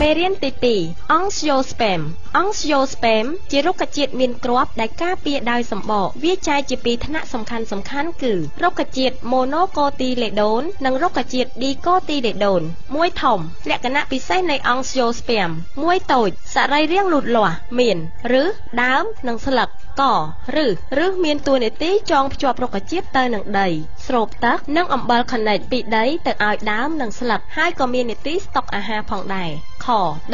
មេរៀនទី2 Angiosperm Angiosperm ជារុក្ខជាតិមានគ្រាប់ដែលការពារដោយសម្បកវាចែកជាពីរថ្នាក់សំខាន់សំខាន់គឺរុក្ខជាតិ Monocotyledone និងរុក្ខជាតិ Dicotyledone មួយធំ លក្ខណៈពិសេសនៃ Angiosperm មួយតូចសរីរាង្គលូតលាស់មានឫសដើមនិងស្លឹកកឬឬមានតួនាទីចងភ្ជាប់រុក្ខជាតិទៅនឹងដី ស្រូបទឹកនិងអំបិលខនិជពីដីទៅឲ្យដើមនិងស្លឹកហើយក៏មាននាទីស្តុកអាហារផងដែរខ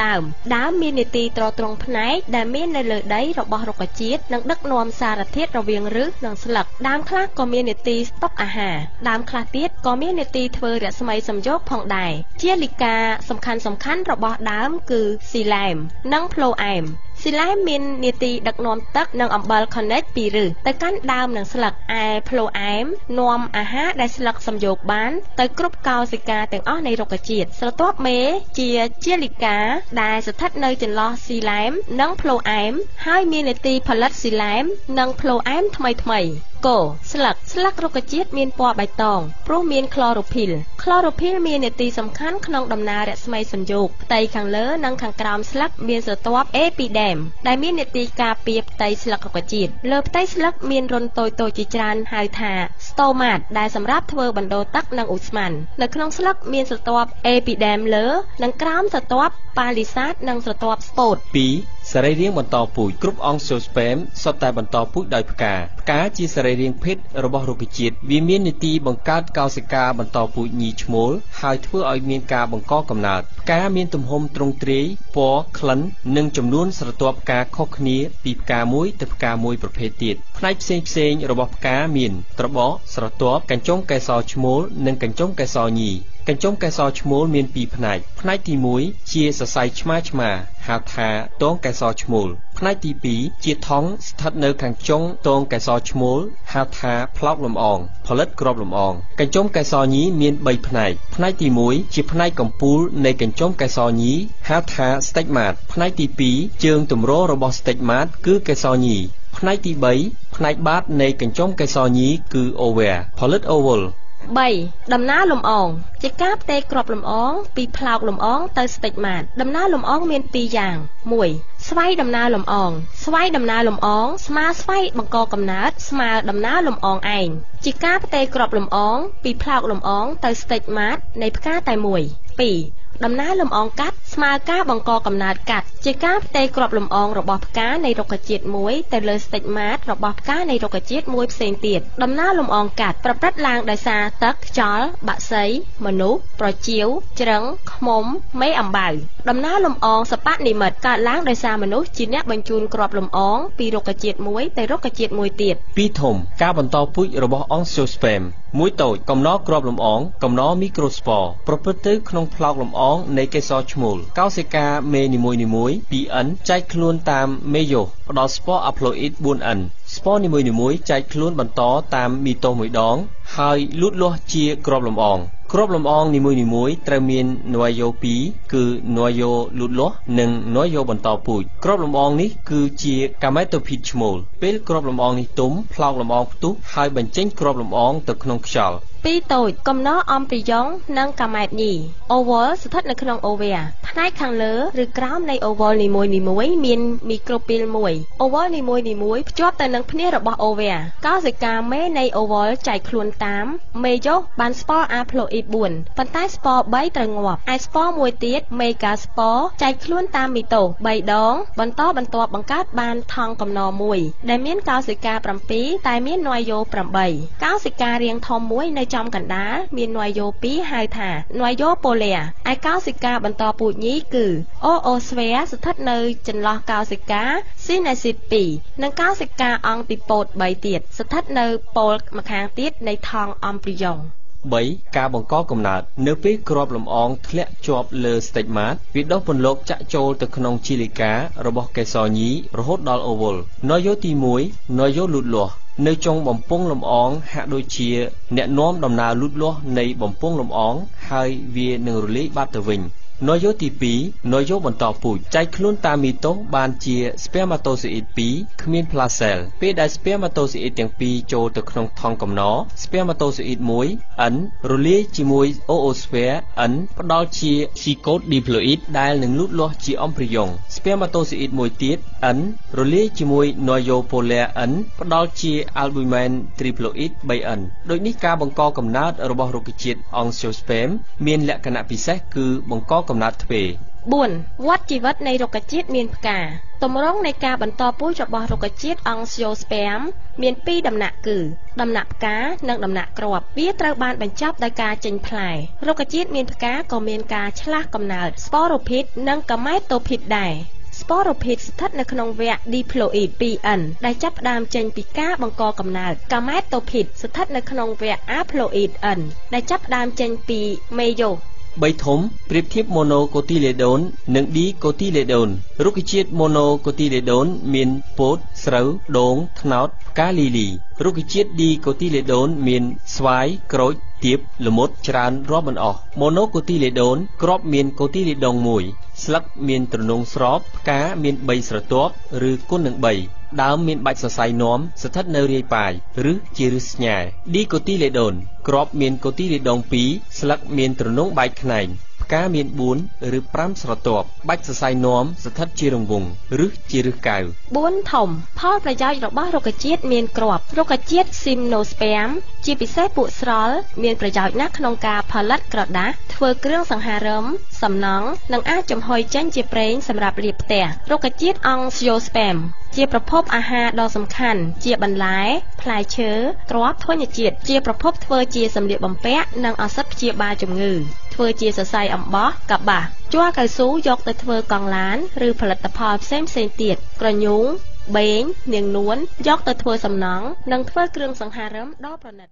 ដើមដើមមាននាទីត្រត្រង់ផ្នែកដែលមាននៅលើដីរបស់រុក្ខជាតិនិងដឹកនាំសារធាតុរវាងឫសនិងស្លឹកដើមខ្លះក៏មាននាទីស្តុកអាហារដើមខ្លះទៀតក៏មាននាទីធ្វើរស្មីសំយោគផងដែរជាលិកាសំខាន់សំខាន់របស់ដើមគឺស៊ីឡែមនិងផ្លូអែម ស៊ីឡែមមាននាទីដឹកនាំទឹកនិងអំបិលខនិចពីឫសទៅកាន់ដើមនិងស្លឹកឯផ្លូអែមនាំអាហារដែលស្លឹកសំយោគបានទៅគ្រប់កោសិកាទាំងអស់នៃរុក្ខជាតិស្រទាប់មេជាជាលិកាដែលស្ថិតនៅចន្លោះស៊ីឡែមនិងផ្លូអែមហើយមាននាទីផលិតស៊ីឡែមនិងផ្លូអែមថ្មីថ្មី គស្លឹកស្លឹករុក្ខជាតិមានពណ៌បៃតងព្រោះមានក្លរ៉ូភីលក្លរ៉ូភីលមាននាទីសំខាន់ក្នុងដំណើររស្មីសំយោគផ្ទៃខាងលើនិងខាងក្រោមស្លឹកមានស្រទាប់អេពីដេមដែលមាននាទីការពារផ្ទៃស្លឹករុក្ខជាតិលើផ្ទៃស្លឹកមានរន្ធតូចៗជាច្រើនហៅថាស្តូម៉ាតដែលសម្រាប់ធ្វើបណ្ដូរទឹកនិងឧស្ម័ននៅក្នុងស្លឹកមានស្រទាប់អេពីដេមលើ និងក្រោមស្រទាប់ប៉ាលីសាតនិងស្រទាប់ស្ពត2សរីរាង្គបន្តពូជគ្រប់អង្គសូស្ពែមសុទ្ធតែបន្តពូជដោយផ្កាផ្កាជាសរីរាង្គភេទរបស់រុក្ខជាតិវាមាននីតិបង្កើតកោសិកាបន្តពូជញីឈ្មោលហើយធ្វើឲ្យមានការបង្កកំណើតផ្កាមានទំហំទ្រង់ទ្រាយពណ៌ក្លិននិងចំនួនស្រទាប់ផ្កាខុសគ្នាពីផ្កាមួយទៅផ្កាមួយប្រភេទទៀតផ្នែកផ្សេងផ្សេងរបស់ផ្កាមាន ត្របកស្រទាប់កញ្ចុងកែសរឈ្មោលនិងកញ្ចុងកែសរញី កញ្ចុងកែសរឈ្មោលមាន2ផ្នែកផ្នែកទី1ជាសរសៃឆ្មាឆ្មាហៅថាតងកែសរឈ្មោលផ្នែកទី2ជាថង់ស្ថិតនៅខាងចុងតងកែសរឈ្មោលហៅថាផ្លោកលំអងផលិតក្របលំអងកញ្ចុងកែសរញីមាន3ផ្នែកផ្នែកទី1ជាផ្នែកកំពូលនៃកញ្ចុងកែសរញីហៅថា stigmat ផ្នែកទី2ជើងទម្ររបស់ stigmat គឺកែសរញីផ្នែកទី3ផ្នែកបាតនៃកញ្ចុងកែសរញីគឺ ovar ផលិត oval 3ដំណើរលំអង ជាការផ្ទេរគ្រាប់លំអង ពីផ្លោកលំអងទៅស្តិចម៉ាតដំណើរលំអងមាន2យ៉ាង1ស្វ័យដំណើរលំអង ស្វ័យដំណើរលំអង ស្មើស្វ័យបង្កកំណើតស្មើដំណើរលំអងឯងជាការផ្ទេរគ្រាប់លំអង ពីផ្លោកលំអងទៅស្តិចម៉ាតនៃផ្កាតែមួយ2 ដំណើរលំអងកាត់ស្មើការបង្កកំណើតកាត់ជាការផ្ទេរគ្រាប់លំអងរបស់ផ្កានៃរុក្ខជាតិមួយទៅលើស្តិចម៉ាតរបស់ផ្កានៃរុក្ខជាតិមួយផ្សេងទៀតដំណើរលំអងកាត់ប្រព្រឹត្តឡើងដោយសារទឹកខ្យល់បាក់សីមនុស្សប្រជៀវជ្រឹងឃ្មុំមេអំបៅដំណើរលំអងសបនិមិត្តកើតឡើងដោយសារមនុស្សជាអ្នកបញ្ជូនគ្រាប់លំអងពីរុក្ខជាតិមួយទៅរុក្ខជាតិមួយទៀតពីធំការបន្តពូជរបស់អង់សូស្ពែមមួយតូចកំណរគ្រាប់លំអងកំណរមីក្រូស្ពរប្រព្រឹត្តទៅក្នុងផ្លោកលំអងនៃកេសរឈ្មោលកោសិកាមេនីមួយនីមួយ 2n ចែកខ្លួនតាមមេយ៉ូផ្ដល់ស្ពរអាផ្លូអ៊ីត 4n ស្ពរនីមួយៗចែកខ្លួនបន្តតាមមីតូសមួយដង ហើយលូតលាស់ជាគ្រាប់លំអង គ្រាប់លំអងនីមួយៗត្រូវមានណយយោ2គឺណយយោលូតលាស់និងណយយោបន្តពូជគ្រាប់លំអងនេះគឺជាកាមេតូភីតឈ្មោលពេលគ្រាប់លំអងនេះទុំផ្លោកលំអងផ្ទុះហើយបញ្ចេញគ្រាប់លំអងទៅក្នុងខ្យល់ពីរតូចកំណរអំព្រីយ៉ុងនិងកាម៉ែតញី Oval ស្ថិតនៅក្នុង Ovea ផ្នែកខាងលើឬក្រោមនៃ Oval នីមួយៗមានមីក្រូពីលមួយ Oval នីមួយៗភ្ជាប់ទៅនឹងភ្នារបស់ Ovea កោសិកាមេនៃ Oval ចែកខ្លួនតាមមេយ៉ូសបានស្ពរ Haploid 4ប៉ុន្តែស្ពរ3ត្រូវងាប់ឯស្ពរមួយទៀត Mega ស្ពរចែកខ្លួនតាមមីតូស3ដង បន្តបន្ទាប់បង្កើតបានថង់កំណរមួយដែលមានកោសិកា7តែមានណយយោ8កោសិការាងធំមួយនៅចំកណ្ដាលមានណយយោ2ហៅថាណយយោប៉ូលេឯកោសិកាបន្តពូជញីគឺអូអូស្វែស្ថិតនៅចន្លោះកោសិកាស៊ីណេស៊ីត2និងកោសិកាអង្គទីប៉ូត3ទៀតស្ថិតនៅប៉ូលម្ខាងទៀតនៃថង់អំព្រីយ៉ុង3ការបង្កកំណើតនៅពេលគ្រាប់លំអងធ្លាក់ជាប់លើស្តិចម៉ាតវាដុះពន្លកចាក់ចូលទៅក្នុងជីលីការបស់កេសរញីរហូតដល់អូវុលណយយោទី1ណយយោលូតលាស់ នៅចុងបំពង់លំអងហាក់ដូចជាអ្នកនាំដំណើរលូតលាស់នៃបំពង់លំអងហើយវានឹងរលាយបាត់ទៅវិញ នយោទី2នយោបន្តពូជចែកខ្លួនតាមមីតូសបានជា spermatozoid 2គ្មាន placell ពេលដែល spermatozoid ទាំងពីរចូលទៅក្នុងថង់កំណរ spermatozoid 1 N រលាយជាមួយ oosphere N ផ្ដល់ជា zygote diploid ដែលនឹងលូតលាស់ជាអ embryon spermatozoid មួយទៀត N រលាយជាមួយ nucleopolaire N ផ្ដល់ជា albumin triploid 3N ដូចនេះការបង្កកំណើតរបស់រុក្ខជាតិ Angiosperm មានលក្ខណៈពិសេសគឺបង្កកំណើតទ្វេ4វដ្តជីវិតនៃរុក្ខជាតិមានផ្កាទម្រង់នៃការបន្តពូជរបស់រុក្ខជាតិ Angiosperm មាន2ដំណាក់គឺដំណាក់ផ្កានិងដំណាក់គ្រាប់វាត្រូវបានបញ្ចប់ដោយការចេញផ្លែរុក្ខជាតិមានផ្កាក៏មានការឆ្លាស់កំណើត Sporophyt និង Gametophyt ដែរ Sporophyt ស្ថិតនៅក្នុងវគ្គ Diploid 2N ដែលចាប់ផ្ដើមចេញពីការបង្កកំណើត Gametophyt ស្ថិតនៅក្នុងវគ្គ Haploid N ដែលចាប់ផ្ដើមចេញពី Meiosis 3ធំប្រៀបធៀប monocottyledon និង dicotyledon រុក្ខជាតិ monocottyledon មានពោតស្រូវដូងត្នោតផ្កាលីលីរុក្ខជាតិ dicotyledon មានស្វាយក្រូច ទៀបល្មុតច្រើនរាប់មិនអស់ monocottyledon គ្រាប់មានកូទីលេដុង1ស្លឹកមានទ្រនុងស្របផ្កាមាន3ស្រទាប់ឬគុណនឹង3ដើមមានបាច់សរសៃនាំស្ថិតនៅរាយប៉ាយឬជាឫសស្ញែ Dicotyledon គ្រាប់មានកូទីលេដុង2ស្លឹកមានទ្រនុងបែកខ្នែង ផ្កាមាន4ឬ5ស្រទាប់បាច់សរសៃនាំស្ថិតជារង្វង់ឬជាឫសកែវ4ធំ ផលប្រយោជន៍របស់រុក្ខជាតិមានគ្រាប់រុក្ខជាតិ Gymnosperm ជាពិសេសពួកស្រល់មានប្រយោជន៍ណាស់ក្នុងការផលិតក្រដាសធ្វើគ្រឿងសង្ហារឹមសំណង់និងអាចចំហុយចេញជាប្រេងសម្រាប់លាបផ្ទះរុក្ខជាតិ Angiosperm ជាប្រភពអាហារដ៏សំខាន់ ជាបន្លែ ផ្លែឈើគ្រាប់ធញ្ញជាតិជាប្រភពធ្វើជាសម្លៀកបំពាក់និងឱសថព្យាបាលជំងឺធ្វើជាសរសៃអំបោះកបាសជ័រកៅស៊ូយកទៅធ្វើកង់ឡាន ឬផលិតផលផ្សេងផ្សេងទៀតក្រញូងបេងនាងនួនយកទៅធ្វើសំណង់និងធ្វើគ្រឿងសង្ហារឹមដ៏ប្រណិត